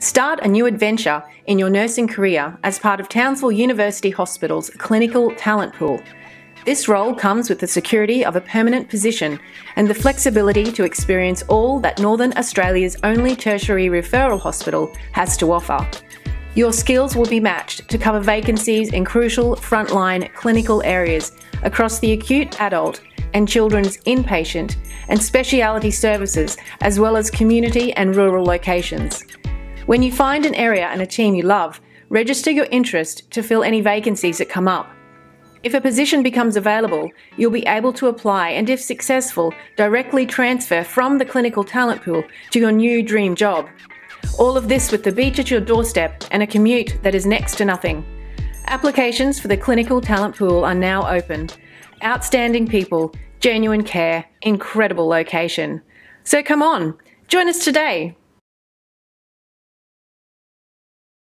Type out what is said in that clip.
Start a new adventure in your nursing career as part of Townsville University Hospital's clinical talent pool. This role comes with the security of a permanent position and the flexibility to experience all that Northern Australia's only tertiary referral hospital has to offer. Your skills will be matched to cover vacancies in crucial frontline clinical areas across the acute adult and children's inpatient and speciality services, as well as community and rural locations. When you find an area and a team you love, register your interest to fill any vacancies that come up. If a position becomes available, you'll be able to apply and, if successful, directly transfer from the clinical talent pool to your new dream job. All of this with the beach at your doorstep and a commute that is next to nothing. Applications for the clinical talent pool are now open. Outstanding people, genuine care, incredible location. So come on, join us today.